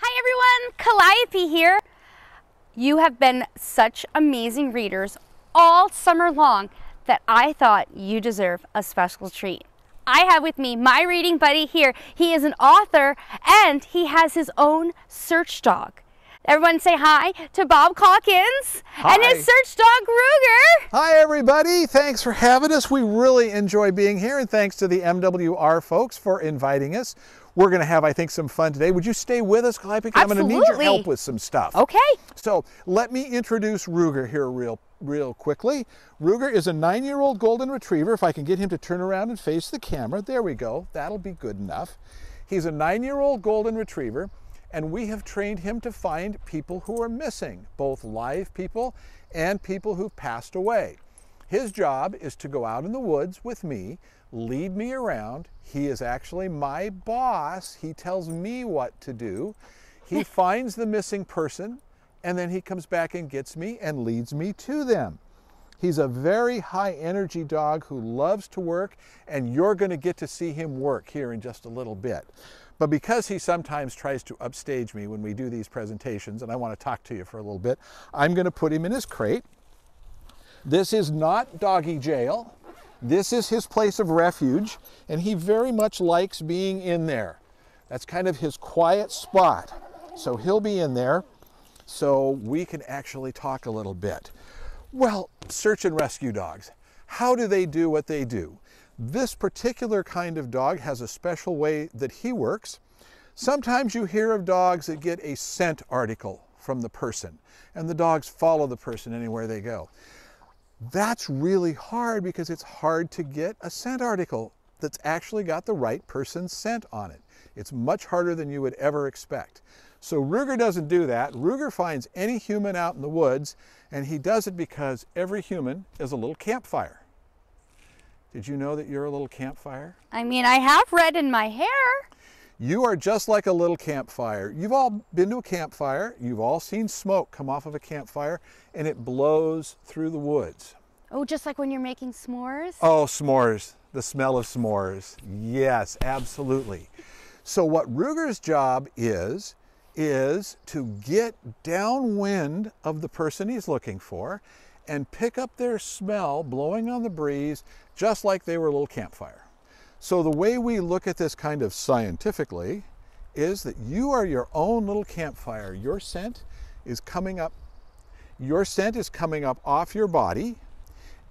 Hi everyone, Calliope here. You have been such amazing readers all summer long that I thought you deserve a special treat. I have with me my reading buddy here. He is an author and he has his own search dog. Everyone say hi to Bob Calkins Hi. and his search dog Ruger. Hi, everybody. Thanks for having us. We really enjoy being here, and thanks to the MWR folks for inviting us. We're going to have, I think, some fun today. Would you stay with us, Calliope? I'm going to need your help with some stuff. Okay. So let me introduce Ruger here real, real quickly. Ruger is a nine-year-old golden retriever. If I can get him to turn around and face the camera, there we go. That'll be good enough. He's a nine-year-old golden retriever, and we have trained him to find people who are missing, both live people and people who've passed away. His job is to go out in the woods with me, lead me around. He is actually my boss. He tells me what to do. He finds the missing person and then he comes back and gets me and leads me to them. He's a very high energy dog who loves to work, and you're going to get to see him work here in just a little bit. But because he sometimes tries to upstage me when we do these presentations, and I want to talk to you for a little bit, I'm going to put him in his crate. This is not doggy jail. This is his place of refuge, and he very much likes being in there. That's kind of his quiet spot. So he'll be in there so we can actually talk a little bit. Well, search and rescue dogs, how do they do what they do? This particular kind of dog has a special way that he works. Sometimes you hear of dogs that get a scent article from the person, and the dogs follow the person anywhere they go. That's really hard because it's hard to get a scent article that's actually got the right person's scent on it. It's much harder than you would ever expect. So Ruger doesn't do that. Ruger finds any human out in the woods, and he does it because every human is a little campfire. Did you know that you're a little campfire? I mean, I have red in my hair. You are just like a little campfire. You've all been to a campfire, you've all seen smoke come off of a campfire, and it blows through the woods. Oh, just like when you're making s'mores? Oh, s'mores, the smell of s'mores. Yes, absolutely. So, what Ruger's job is, is to get downwind of the person he's looking for and pick up their smell blowing on the breeze just like they were a little campfire. So, the way we look at this kind of scientifically is that you are your own little campfire. Your scent is coming up, your scent is coming up off your body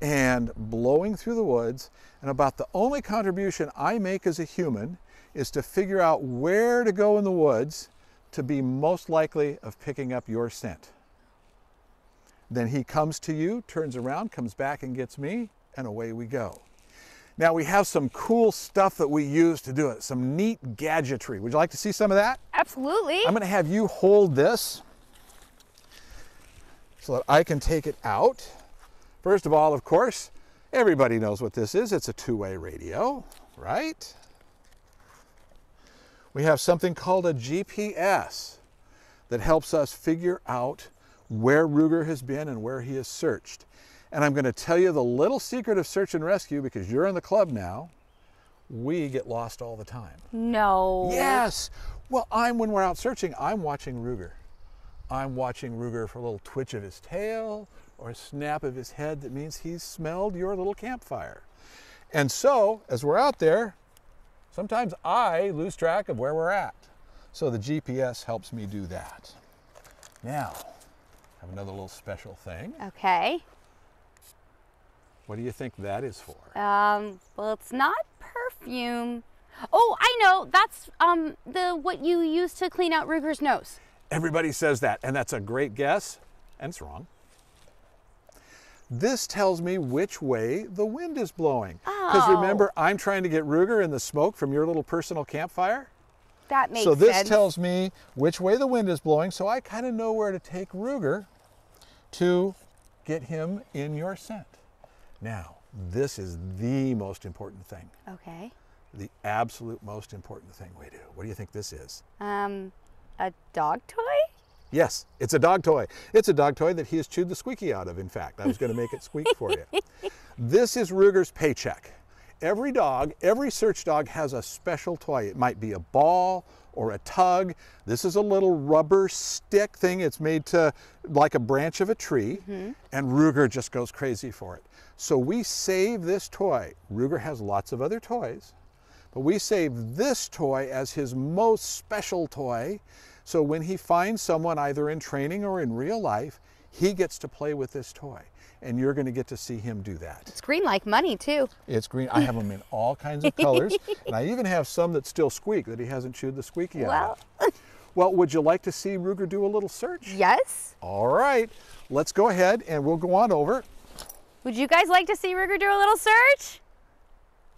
and blowing through the woods. And about the only contribution I make as a human is to figure out where to go in the woods to be most likely of picking up your scent. Then he comes to you, turns around, comes back and gets me, and away we go. Now we have some cool stuff that we use to do it, some neat gadgetry. Would you like to see some of that? Absolutely. I'm going to have you hold this so that I can take it out. First of all, of course, everybody knows what this is. It's a two-way radio, right? We have something called a GPS that helps us figure out where Ruger has been and where he has searched. And I'm going to tell you the little secret of search and rescue because you're in the club now. We get lost all the time. no. Yes. Well, I'm when we're out searching, I'm watching Ruger. I'm watching Ruger for a little twitch of his tail or a snap of his head that means he's smelled your little campfire. And so, as we're out there, sometimes I lose track of where we're at. So the GPS helps me do that. Now, I have another little special thing. Okay. What do you think that is for? Um, well, it's not perfume. Oh, I know. That's um the what you use to clean out Ruger's nose. Everybody says that, and that's a great guess, and it's wrong. This tells me which way the wind is blowing. Because Oh. remember, I'm trying to get Ruger in the smoke from your little personal campfire. That makes sense. so this sense. tells me which way the wind is blowing, so I kind of know where to take Ruger to get him in your scent. Now, this is the most important thing, Okay. the absolute most important thing we do. What do you think this is? Um, a dog toy? Yes, it's a dog toy. It's a dog toy that he has chewed the squeaky out of, in fact. I was going to make it squeak for you. This is Ruger's paycheck. Every dog, every search dog has a special toy. It might be a ball or a tug. This is a little rubber stick thing. It's made to like a branch of a tree, mm-hmm. and Ruger just goes crazy for it. So we save this toy. Ruger has lots of other toys, but we save this toy as his most special toy. So when he finds someone either in training or in real life, he gets to play with this toy. And you're going to get to see him do that. It's green like money too. It's green. I have them in all kinds of colors. and I even have some that still squeak that he hasn't chewed the squeaky out Well, of. Well, would you like to see Ruger do a little search? yes. All right. Let's go ahead and we'll go on over. Would you guys like to see Ruger do a little search?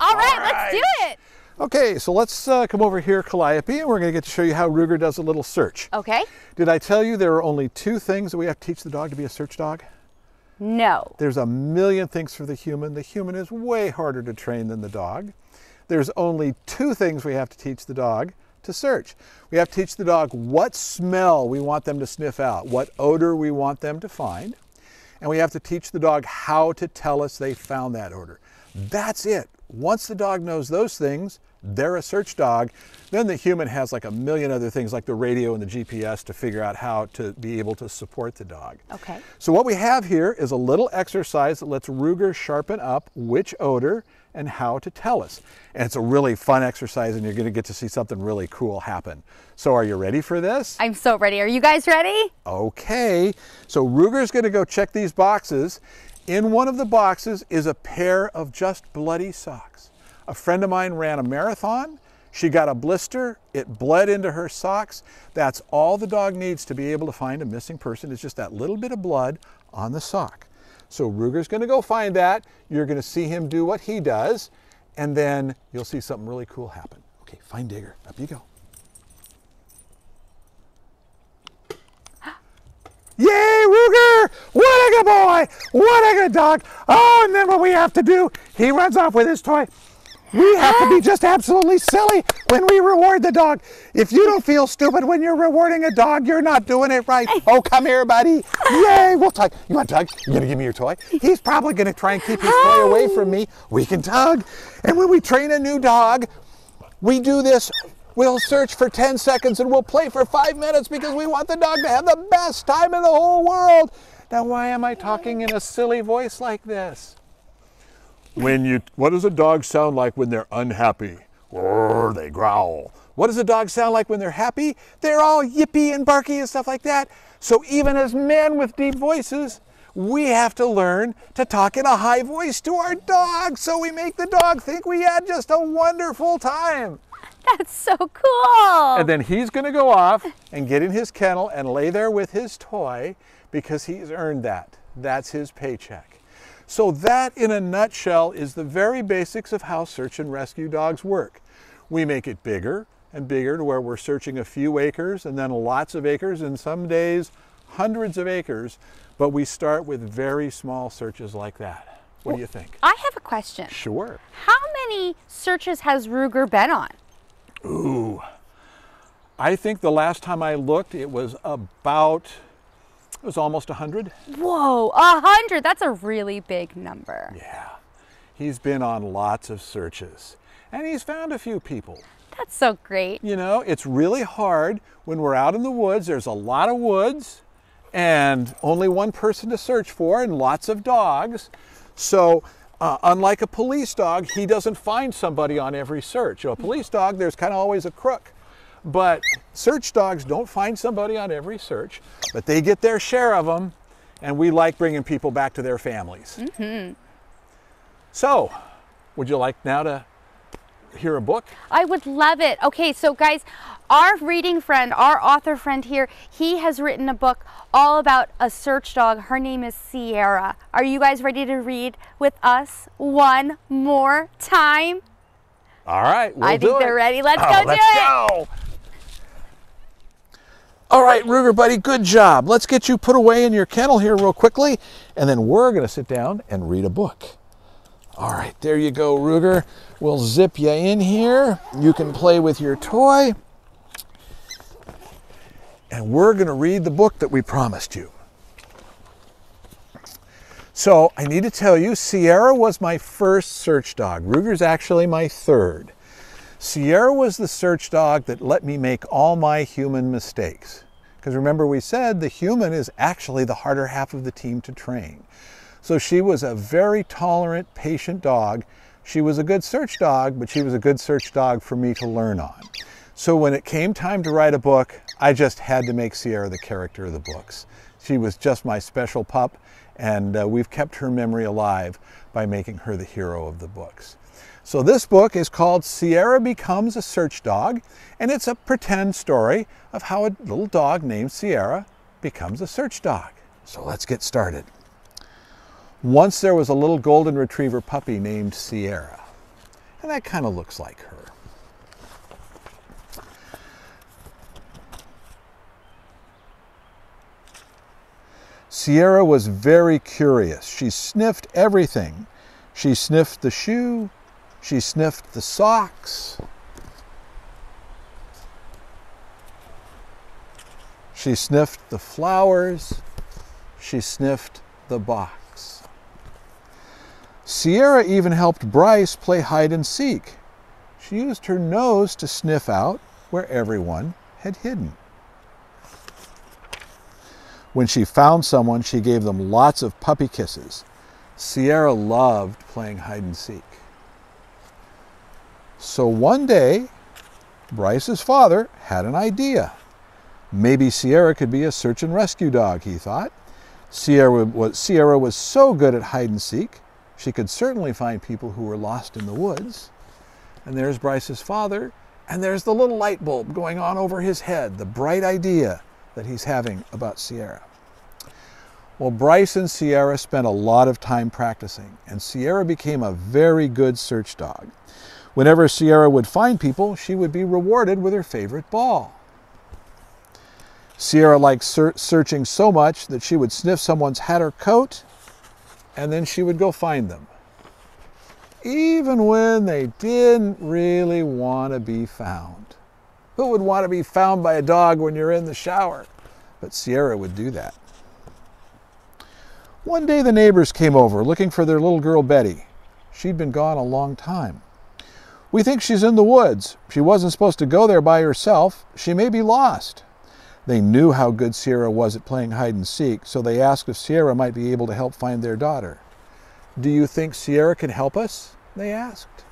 All right, let's do it. Okay, so let's uh, come over here, Calliope, and we're going to get to show you how Ruger does a little search. Okay. Did I tell you there are only two things that we have to teach the dog to be a search dog? No. There's a million things for the human. The human is way harder to train than the dog. There's only two things we have to teach the dog to search. We have to teach the dog what smell we want them to sniff out, what odor we want them to find, and we have to teach the dog how to tell us they found that odor. That's it. Once the dog knows those things, they're a search dog. Then the human has like a million other things like the radio and the GPS to figure out how to be able to support the dog. Okay. So what we have here is a little exercise that lets Ruger sharpen up which odor and how to tell us. And it's a really fun exercise and you're gonna get to see something really cool happen. So are you ready for this? I'm so ready. Are you guys ready? Okay, so Ruger's gonna go check these boxes. In one of the boxes is a pair of just bloody socks. A friend of mine ran a marathon. She got a blister, it bled into her socks. That's all the dog needs to be able to find a missing person is just that little bit of blood on the sock. So Ruger's gonna go find that. You're gonna see him do what he does, and then you'll see something really cool happen. Okay, find Digger, up you go. Yay, Ruger! What a good boy! What a good dog! Oh, and then what we have to do, he runs off with his toy. We have to be just absolutely silly when we reward the dog. If you don't feel stupid when you're rewarding a dog, you're not doing it right. Oh, come here, buddy. Yay, we'll tug. You want to tug? You gonna give me your toy? He's probably gonna try and keep his toy away from me. We can tug. And when we train a new dog, we do this. We'll search for 10 seconds and we'll play for five minutes because we want the dog to have the best time in the whole world. Now, why am I talking in a silly voice like this? When you, what does a dog sound like when they're unhappy? Or they growl. What does a dog sound like when they're happy? They're all yippy and barky and stuff like that. So even as men with deep voices, we have to learn to talk in a high voice to our dog so we make the dog think we had just a wonderful time. That's so cool. And then he's going to go off and get in his kennel and lay there with his toy because he's earned that. That's his paycheck. So, that in a nutshell is the very basics of how search and rescue dogs work. We make it bigger and bigger to where we're searching a few acres and then lots of acres, and some days hundreds of acres, but we start with very small searches like that. What do you think? I have a question. Sure. How many searches has Ruger been on? Ooh. I think the last time I looked, it was about, it was almost 100. Whoa, a hundred. That's a really big number. Yeah. He's been on lots of searches and he's found a few people. That's so great. You know, it's really hard when we're out in the woods. There's a lot of woods and only one person to search for and lots of dogs. So, uh, unlike a police dog, he doesn't find somebody on every search. You know, a police dog, there's kind of always a crook. But search dogs don't find somebody on every search, but they get their share of them, and we like bringing people back to their families. Mm-hmm. So, would you like now to hear a book? I would love it. Okay, so guys, our reading friend, our author friend here, he has written a book all about a search dog. Her name is Sierra. Are you guys ready to read with us one more time? All right, we'll I do think it. they're ready. Let's Oh, go do let's it. go. All right, Ruger buddy, good job. Let's get you put away in your kennel here real quickly, and then we're going to sit down and read a book. All right, there you go, Ruger. We'll zip you in here. You can play with your toy. And we're going to read the book that we promised you. So I need to tell you, Sierra was my first search dog. Ruger's actually my third. Sierra was the search dog that let me make all my human mistakes. Because remember we said the human is actually the harder half of the team to train. So she was a very tolerant, patient dog. She was a good search dog, but she was a good search dog for me to learn on. So when it came time to write a book, I just had to make Sierra the character of the books. She was just my special pup, and uh, we've kept her memory alive by making her the hero of the books. So this book is called Sierra Becomes a Search Dog, and it's a pretend story of how a little dog named Sierra becomes a search dog. So let's get started. Once there was a little golden retriever puppy named Sierra, and that kind of looks like her. Sierra was very curious. She sniffed everything. She sniffed the shoe, she sniffed the socks. She sniffed the flowers. She sniffed the box. Sierra even helped Bryce play hide and seek. She used her nose to sniff out where everyone had hidden. When she found someone, she gave them lots of puppy kisses. Sierra loved playing hide and seek. So one day, Bryce's father had an idea. Maybe Sierra could be a search and rescue dog, he thought. Sierra was, Sierra was so good at hide and seek, she could certainly find people who were lost in the woods. And there's Bryce's father, and there's the little light bulb going on over his head, the bright idea that he's having about Sierra. Well, Bryce and Sierra spent a lot of time practicing, and Sierra became a very good search dog. Whenever Sierra would find people, she would be rewarded with her favorite ball. Sierra liked ser searching so much that she would sniff someone's hat or coat, and then she would go find them. Even when they didn't really want to be found. Who would want to be found by a dog when you're in the shower? But Sierra would do that. One day the neighbors came over looking for their little girl Betty. She'd been gone a long time. We think she's in the woods. She wasn't supposed to go there by herself. She may be lost. They knew how good Sierra was at playing hide and seek, so they asked if Sierra might be able to help find their daughter. Do you think Sierra can help us? They asked.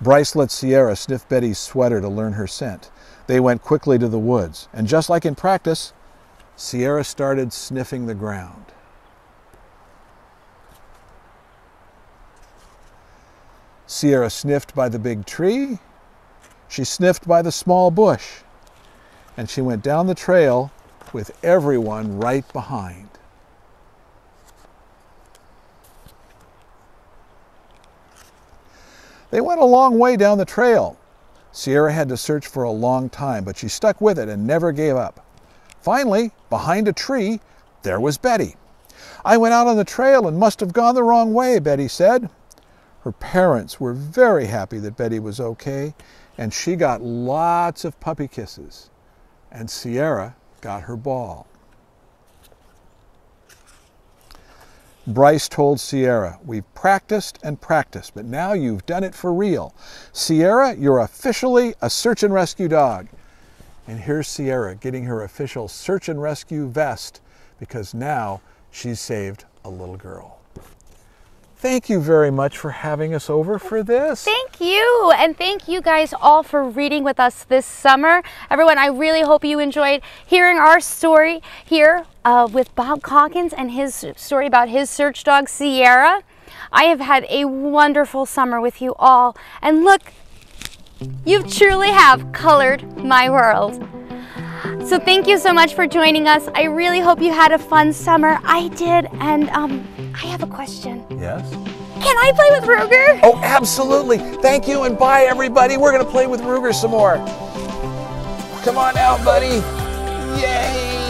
Bryce let Sierra sniff Betty's sweater to learn her scent. They went quickly to the woods, and just like in practice, Sierra started sniffing the ground. Sierra sniffed by the big tree. She sniffed by the small bush. And she went down the trail with everyone right behind. They went a long way down the trail. Sierra had to search for a long time, but she stuck with it and never gave up. Finally, behind a tree, there was Betty. I went out on the trail and must have gone the wrong way, Betty said. Her parents were very happy that Betty was okay, and she got lots of puppy kisses. And Sierra got her ball. Bryce told Sierra, We've practiced and practiced, but now you've done it for real. Sierra, you're officially a search and rescue dog. And here's Sierra getting her official search and rescue vest because now she's saved a little girl. Thank you very much for having us over for this. Thank you. And thank you guys all for reading with us this summer. Everyone, I really hope you enjoyed hearing our story here uh, with Bob Calkins and his story about his search dog, Sierra. I have had a wonderful summer with you all. And look, you truly have colored my world. So thank you so much for joining us. I really hope you had a fun summer. I did, and um, I have a question. Yes? Can I play with Ruger? Oh, absolutely. Thank you, and bye, everybody. We're going to play with Ruger some more. Come on out, buddy. Yay!